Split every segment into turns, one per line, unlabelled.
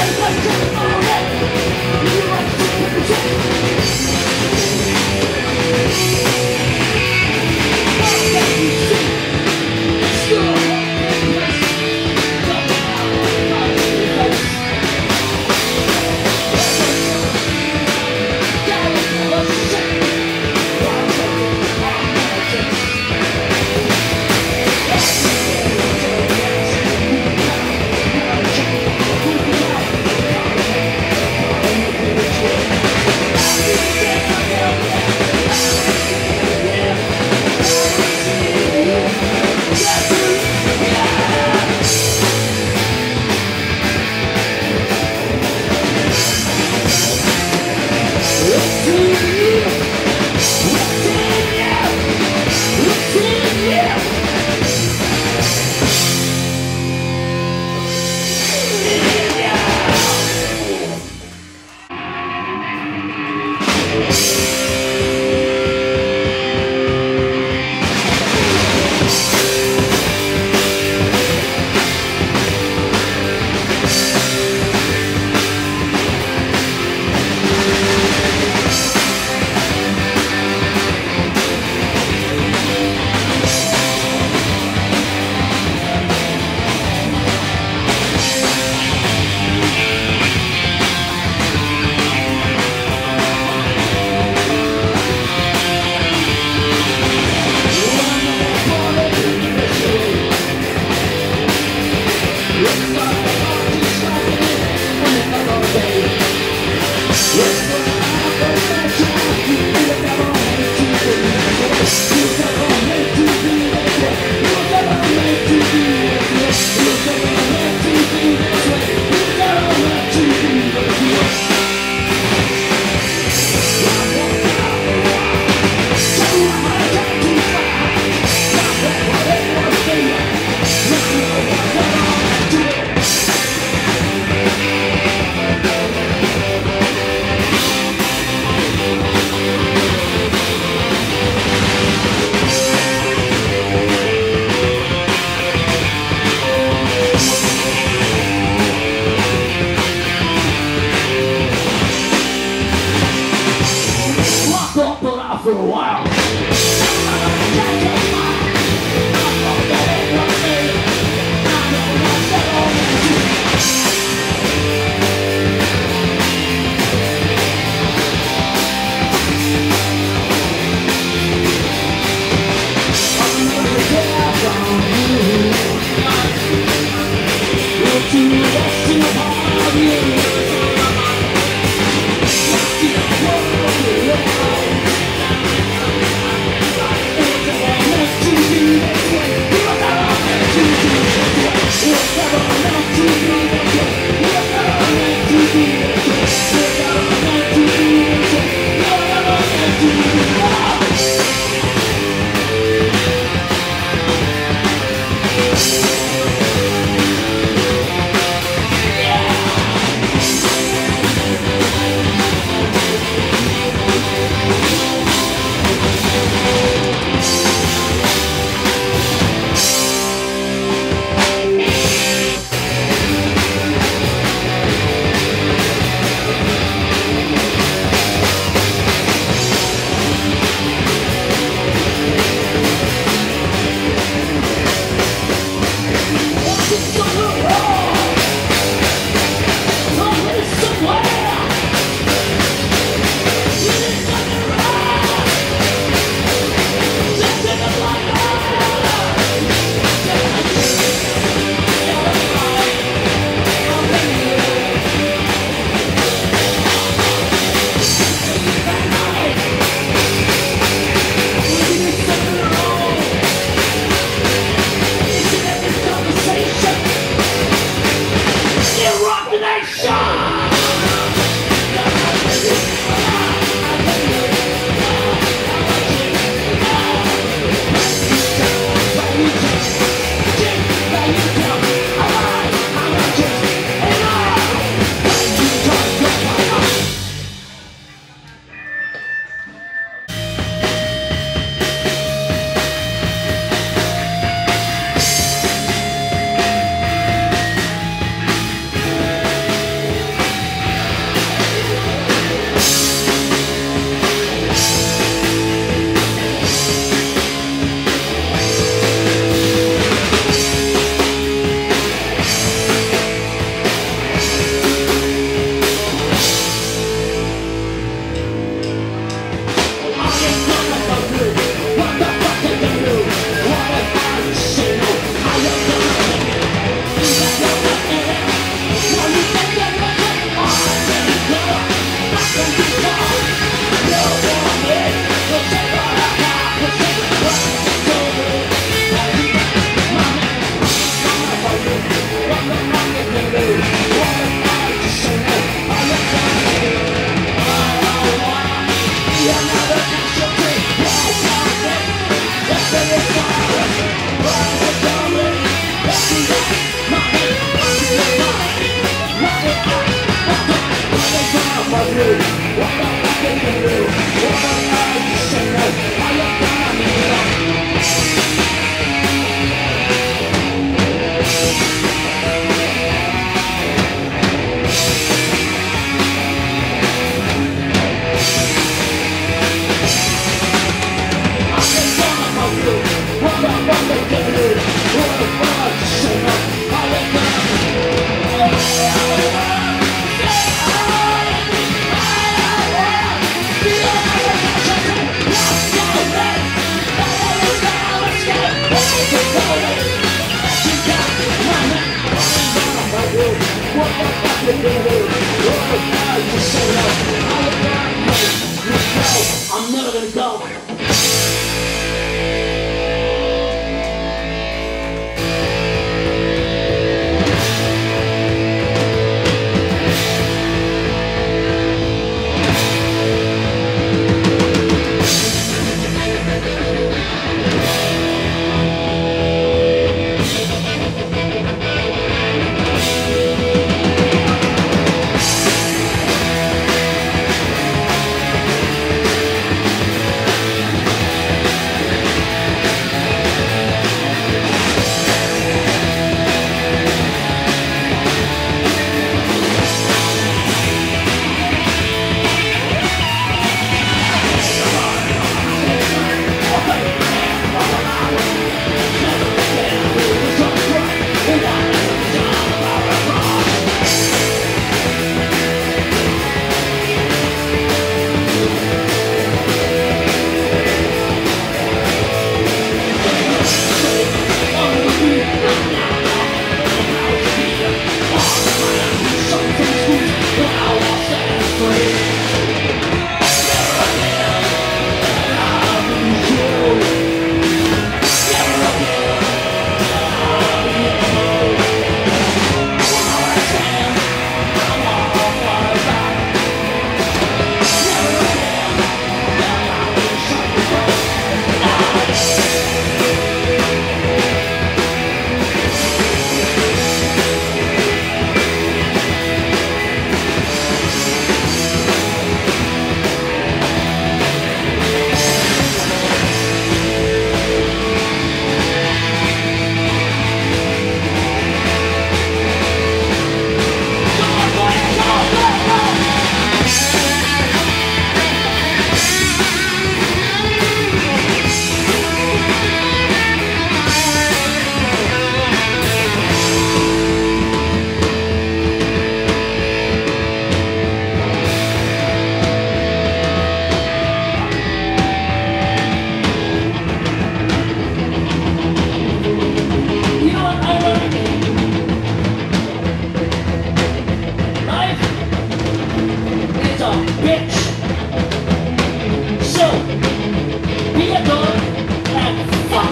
Take my shit I'm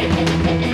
Thank you.